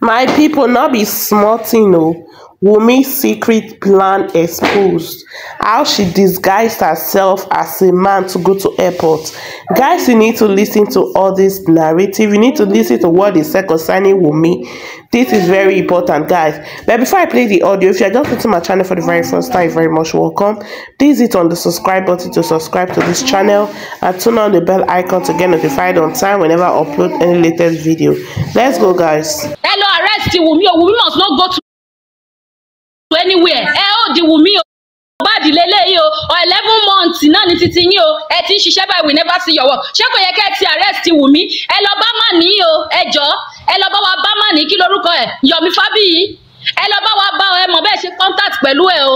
my people no be small tin o wunmi secret plan exposed. How she disguised herself as a man to go to airport. Guys you need to listen to all this narrative. You need to listen to what dey say concerning wunmi. This is very important guys. But before i play the audio if you are just visiting my channel for the very first time very much welcome. Please hit on the subscribe button to subscribe to this channel and turn on the bell icon to get notified on time whenever i upload any latest video. Let's go guys. Lọ arrest wùmí oh, wùmí must not go to anywhere. Ẹ ó di wùmí o. Báàdì lélẹ́yìí o. Ọ eleven months náà ní titi yín o. Ẹ ti ń ṣiṣẹ́ báyìí we never see your work. Ṣé kò yẹ kẹ́ ẹ ti arrest wùmí ẹ lọ bá má ní o. Ẹ jọ. Ẹ lọ bá wa bá má ní. Kí lorúkọ ẹ? Yomi Fabiyi ẹ lọ bá wa bá ẹ mọ̀ bẹ́ẹ̀ ṣe contact pẹ̀lú ẹ o.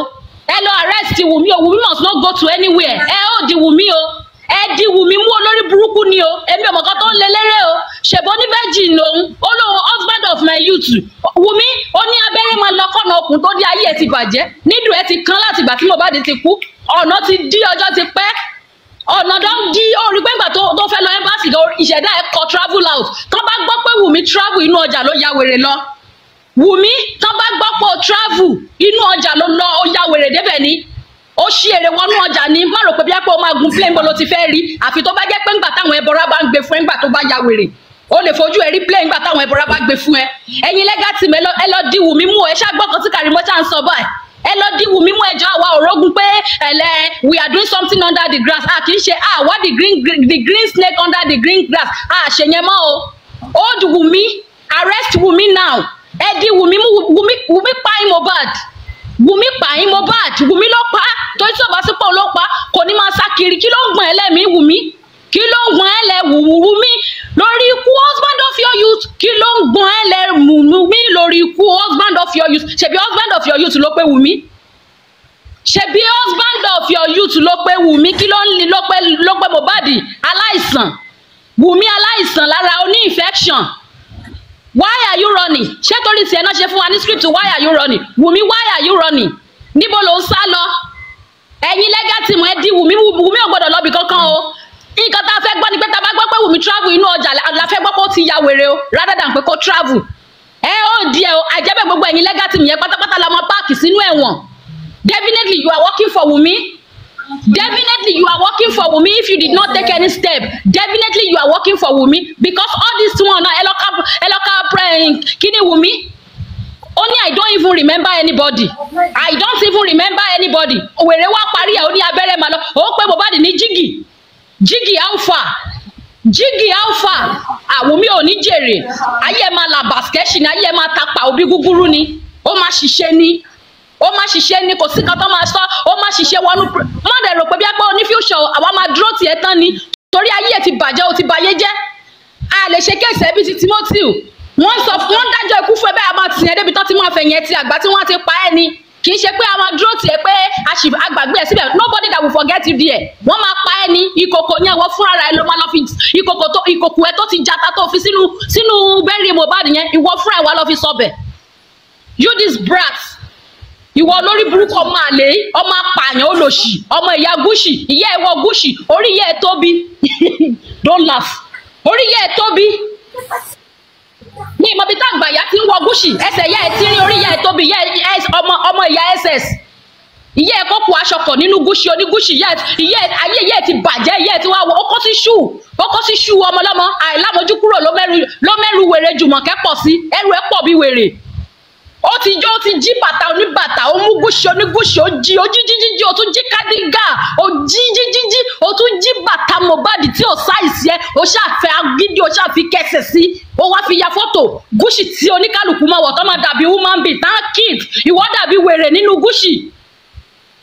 Ẹ lọ arrest wùmí o. Wùmí must not go to anywhere. Ẹ ó di wùmí o. Ẹ di wùmí mú olórí burúkú ni o. Èmi ọmọ kan tó ń lé léré o. Ṣèbó ní virgin lòun ó lóun husband of my youth wùmí ó ní abẹ́rẹ́ máa okùn tó dé ayé ẹ̀ ti bàjẹ́. Nídùú ẹ̀ ti kán láti ìgbà tí Mohbad ti kú. Ọ̀nà ti dí ọjọ́ ti pẹ́. Ọ̀nà tó ń dí orí pẹ́ngbà tó tó fẹ́ lọ ẹ́mbáàsì ìṣẹ̀dá ẹ̀ kọ travel out. Tó bá gbọ́ pé wùmí travel inú ọjà ló ya wèrè lọ. Wùmí tó bá gbọ́ pé travel inú ọjà ló lọ ó ya wèrè débẹ̀ ni. Ó ṣí èrè wọnú ọjà ní má rò pé bí a pé o máa gun plane bó ló ti fẹ́ rí. Àfi tó bá jẹ́ pé ńgbà táwọn ẹbọra bá ń gbé fún ẹ ńgbà tó bá ya wèrè o lè fojú ẹ rí plane ńgbà táwọn ẹbọra bá gbé fún ẹ. Ẹ̀yin lẹ́gàtì mi ẹ lọ di Wùmí mú ẹ ṣàgbọ́kàn tí Karimo ṣà ń sọ báyìí. Ẹ lọ di Wùmí mú ẹjọ́ àwa òrógun pé ẹlẹ we are doing something under the grass. A kì í ṣe what the green the green snake under the green grass. A ṣe yẹn mọ́ o. Old Wùmí arrest Wùmí now. Ẹ di Wùmí mú Wùmí Wùmí pa Mohbad. Wùmí pààyàn Mohbad Wùmí ló pa torí tí ọba sípò ló pa kò ní máa sá kiri kí ló ń gbọ̀n ẹlẹ́mìí Wùmí kí ló ń gbọ̀n ẹlẹ́ Wùmí lórí ikú husband of your youth kí ló ń gbọ̀n ẹlẹ́ Wùmí lórí ikú husband of your youth ṣebí husband of your youth ló pé Wùmí ṣebí husband of your youth ló pé Wùmí kí ló ń ló pé ló pé Mohbad? Aláìsàn. Wùmí aláìsàn lára oní infection. Why are you running? Ṣé torí tiẹ̀ náà ṣe fún wa ní script why are you running? Wùmí why are you running? Níbo ló ń sá lọ? Ẹ̀yin lẹ́gàtì mọ̀ ẹ́ di Wùmí Wùmí ò gbọ́dọ̀ lọ́bì kankan o. Nǹkan tá a fẹ́ gbọ́ ni pé tá a bá gbọ́ pé Wùmí travel inú ọjà la fẹ́ gbọ́ pé ó ti ya wèrè o rather than pé kó travel ẹ ó di ẹ o àjẹbẹ́ gbogbo ẹ̀yin lẹ́gàtì yẹn pátápátá la máa páàkì sínú ẹ̀wọ̀n. Definitely you are working for Wùmí definitely you are working for Wunmi if you did not take any step. Definitely you are working for Wunmi because all this one na eloka eloka praying kini Wunmi? Only I don't even remember anybody. I don't even remember anybody. Òwèrè wá parí ẹ̀ ó ní abẹ́rẹ́ màá lọ. Ó pé Mohbad ní jígì jígì alpha jígì alpha àwùmí ò ní jèrè. Ayé máa la bàskẹ́ṣì ni ayé máa tapa òbí gúgúrú ni. Ó máa ṣiṣẹ́ ni. Ó má ṣiṣẹ́ ní kò sí kan tó máa sọ. Ó má ṣiṣẹ́ wọnú má dẹ̀ rò pé bí apá oní future àwa máa dúró tiẹ̀ tán ni. Torí ayé ẹ̀ ti bàjẹ́ ó ti bayé jẹ́. A lè ṣe kéèsì ẹbí ti Timothy wọ́n sọ wọ́n dájọ́ ikú fún ẹ bẹ́ẹ̀ a máa tìyẹn débi tán tí wọ́n fẹ̀yìn ẹ ti àgbà tí wọ́n ti pa ẹ́ ni. Kì í ṣe pé a máa dúró tiẹ̀ pé agbàgbé ẹ̀ síbẹ̀. Nobody that will forget you there. Wọ́n máa pa ẹ́ ìkòkò yẹn wọ́n fúnra rẹ̀ ló máa lọ fi ìkòkò tó ìkòkò ẹ tó ti jata tó fi sínú sínú bẹ́ẹ̀rì Mohbad yẹn ìwọ fúnra ẹ̀ wá lọ fi sọbẹ̀. You this brat. Ìwọ olórí burúkú ọmọ àlè ọmọ apààyàn olòṣì ọmọ ìyá gúúsì ìyá ẹwọ gúúsì orí ìyá ẹ tóbi. Don't laugh. Orí ìyá ẹ tóbi. Ní ìmọ̀bí tá àgbàyà ti ń wọ gúúsì ẹsẹ̀ ìyá ẹ ti rí orí ìyá ẹ tóbi ọmọ ìyá ss ìyá ẹ kókò aṣọ kàn nínú gúúsì onígúúsì ìyá ìyá ayé ìyá ẹ ti bàjẹ́. Ìyá ẹ ti wá wọ ọkọ sí ṣù ọkọ sí ṣù ọmọlọ́mọ. Àìlámojú kúrò ló mẹ́rù wèrè jùmọ̀kẹ́ pọ̀ sí. Ẹrù ẹ pọ̀ bí wèrè. Ó ti jó ó ti jí bàtà oníbàtà ó mú gúúsì onígúúsì ó jí ó jí jí jí jí ó tún jí kádígà ó jí jí jí jí ó tún jí bàtà Mohbad tí ò sáìsì ẹ ó ṣàfẹ́ agídí ó ṣàfi kẹsẹ̀ sí. Ó wá fi ya fọ́tò gúúsì tí oníkálukú máa wọ̀ tó máa dàbí woman being. Tán ìwọ dàbí wèrè nínú gúúsì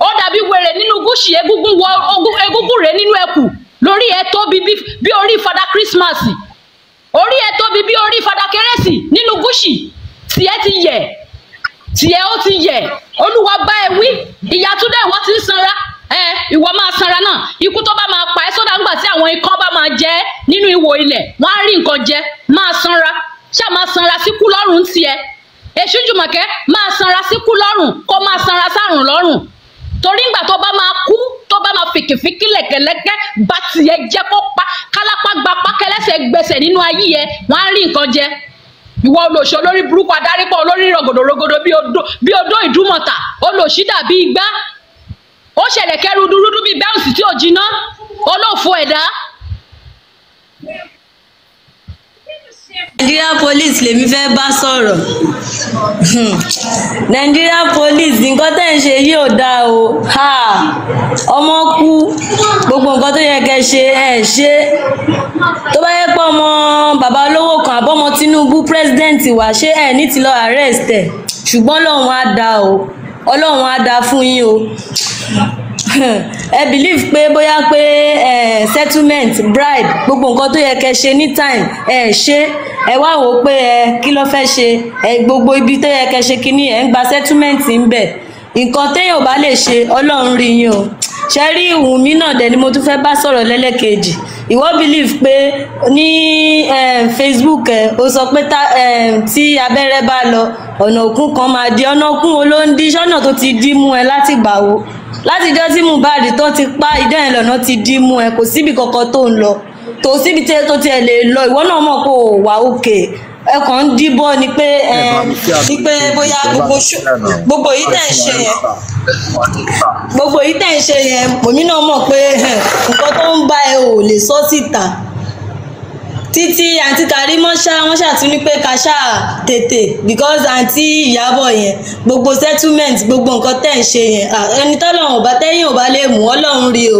ó dàbí wèrè nínú gúúsì egungun wọ egungun rẹ̀ nínú ẹkù. Lórí ẹ tóbi bí orí fada Christmas. Orí ẹ tóbi bí orí fada kérésì nínú gúúsì. Tiẹ̀ ti yẹ̀ tiẹ̀ ó ti yẹ̀. Olúwa bá ẹ wí. Ìyá túndé ìwọ ti ń sanra. Ẹ ìwọ máa sanra náà. Ikú tó bá máa pa ẹ́ sódà ńgbà tí àwọn ikán bá máa jẹ nínú ihò ilẹ̀ wọ́n á rí nǹkan jẹ. Máa sanra. Ṣá máa sanra síkú lọ́rùn tiẹ̀ èṣù jùmọ̀kẹ́ máa sanra síkú lọ́rùn. Kó máa sanra sárùn lọ́rùn torí ńgbà tó bá máa kú tó bá máa fìkìfìkì lẹ̀kẹ̀lẹ̀kẹ̀ bá tiẹ̀ jẹ́ kó pa kálápá gba pákẹ́lẹ́sẹ̀ gbẹsẹ̀ nínú ayé yẹ wọ́n á rí nǹkan jẹ. Ìwọ olóṣì olórí burúkú adarípọ̀ olórí rògòdòrògòdò bí odó ìdúmọ̀tà olóṣì dàbí igbá. Ó ṣẹlẹ̀ kẹrù dúdú bíi bẹ́ǹsì tí ò jiná. Olófo ẹ̀dá Nigeria police lèmi fẹ́ bá sọ̀rọ̀. Hmm. Nigeria police nǹkan tẹ́ ń ṣe yìí ò dáa o. Ọmọ kú. Gbogbo nǹkan tó yẹ kẹ́ ṣe ẹ̀ ṣe. Tó bá yẹ pé ọmọ bàbá olówó kan àbọ̀mọ Tinubu president wa ṣé ẹ̀ ní ti lọ arrest ẹ̀? Ṣùgbọ́n Ọlọ́run á dá o. Ọlọ́run á dá fún yín o ẹ believe pé bóyá pé eh, settlement bribe gbogbo nǹkan tó yẹ kẹ́ ṣe ní time ẹ ṣe. Ẹ wá wò ó pé ẹ kí ló fẹ́ ṣe? Ẹ gbogbo ibi tó yẹ kẹ́ ṣe kínní ẹ ń gba settlement ń bẹ̀. Nǹkan téèyàn ò bá lè ṣe ọlọ́run rí yín o. Ṣe rí Wùnmí náà dẹ̀ ni mo tún fẹ́ bá sọ̀rọ̀ lẹ́lẹ́kejì. Ìwọ believe pé ní Facebook ẹ o sọ pé tí abẹ́rẹ́ bá lọ ọ̀nà òkun kan máa di ọ̀nà òkun wo ló ń di? Sọ́nà tó ti dí mú ẹ láti gbà wo látijọ́ tí Mohbad tó ti pa idán ẹ̀ lọ́nà ti dí mú ẹ kò síbi kankan tó ń lọ tó síbi tó tiẹ̀ lè lọ ìwọ náà mọ̀ kó o wà òkè ẹ kàn ń díbọ́ ni pé ni pé bóyá gbogbo yìí tẹ̀ ń ṣe yẹn gbogbo yìí tẹ̀ ń ṣe yẹn òmí náà mọ̀ pé nǹkan tó ń bá ẹ ò lè sọ síta títí àǹtí Karimo ṣá wọ́n ṣàtún ní pé ká ṣáà tètè because àǹtí Ìyábọ̀ yẹn gbogbo settlement gbogbo nǹkan tẹ̀ ń ṣe yẹn ẹni tọ́lọ́run ò bá tẹ́yìn ò bá lè mú ọlọ́run rí o.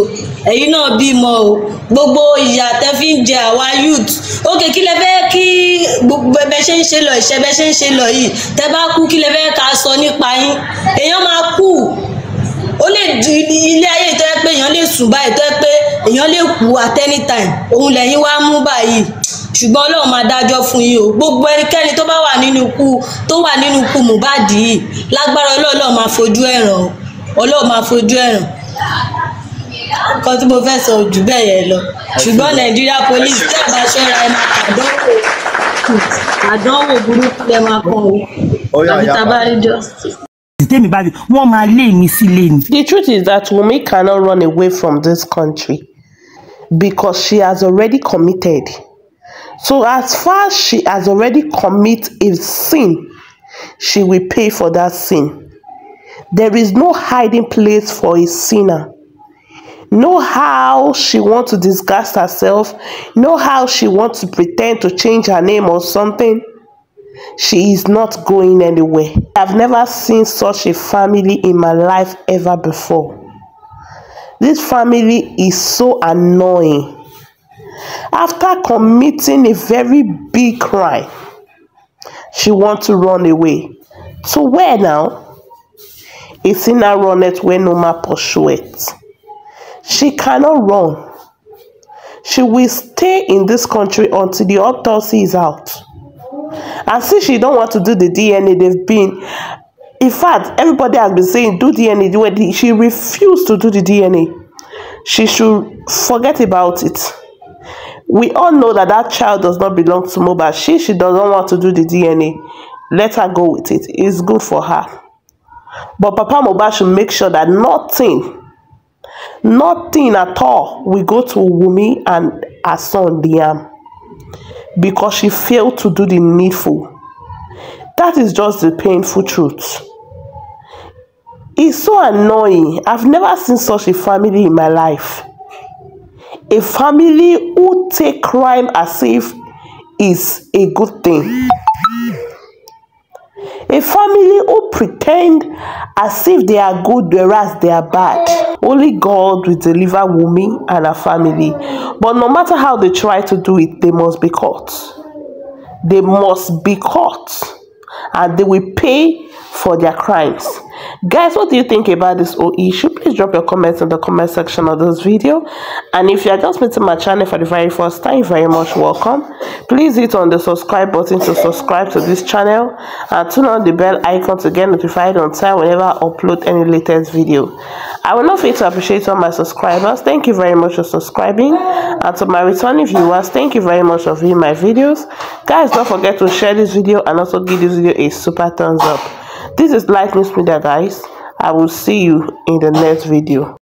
Ẹ̀yin náà bímọ o. Gbogbo ìyà tẹ́ fi ń jẹ àwa youth. Ókè kí lẹ fẹ́ kí ẹbẹ ṣe ń ṣe lọ ìṣẹ́ bẹ ṣe ń ṣe lọ yìí tẹ́ bá kú kí lẹ fẹ́ ká sọ nípa yín? Èèyàn máa kú. Ó lè di ilé ayé tó yẹ pé èèyàn lè sùn báyìí tó yẹ pé èèyàn lè kú at any time. Òun lẹ́yìn wá mú báyìí. Ṣùgbọ́n ọlọ́run máa dájọ́ fún yín o. Gbogbo ẹnikẹ́ni tó bá wà nínú ikú tó wà nínú ikú Mohbad yìí lágbára ọlọ́run máa fojú ẹ̀ ràn o. Ọlọ́run máa fojú ẹ̀ ràn. Nǹkan tí mo fẹ́ sọ jù bẹ́ẹ̀ yẹn lọ. Ṣùgbọ́n Nigeria police tí àbá ṣọ́ra ẹ máa kàdánwò àdánwò burúkú lẹ máa kàn o. Àbí rí justice. tèmi bá rí wọn máa lé mi sílé ni. The truth is that Wumi cannot run away from this country because she has already committed. So as far as she has already committed a sin, she will pay for that sin. There is no hiding place for a sinner. Know how she wants to disguise herself, know how she wants to pretend to change her name or something. She is not going anywhere. I've never seen such a family in my life ever before. This family is so annoying. After committing a very big crime, she wants to run away. To where now? It's in her runneth where no man pursue it. She cannot run. She will stay in this country until the autopsy is out. And since she don't want to do the DNA, they've been. In fact, everybody has been saying do DNA. it." She refused to do the DNA. She should forget about it. We all know that that child does not belong to Mohbad. She she doesn't want to do the DNA. Let her go with it. It's good for her. But Papa Mohbad should make sure that nothing, nothing at all will go to Wumi and her son Liam because she failed to do the needful. That is just the painful truth. It's so annoying. I've never seen such a family in my life. A family who take crime as if is a good thing. A family who pretend as if they are good whereas they are bad. Only God will deliver Wumi and her family. But no matter how they try to do it, they must be caught. They must be caught. And they will pay for their crimes. Guys, what do you think about this whole issue? Please drop your comments in the comment section of this video. And if you are just meeting my channel for the very first time, very much welcome. Please hit on the subscribe button to subscribe to this channel and turn on the bell icon to get notified on time whenever I upload any latest video. I will not fail to appreciate all my subscribers. Thank you very much for subscribing. And to my returning viewers, thank you very much for viewing my videos. Guys, don't forget to share this video and also give this video a super thumbs up. This is Light News Media, guys. I will see you in the next video.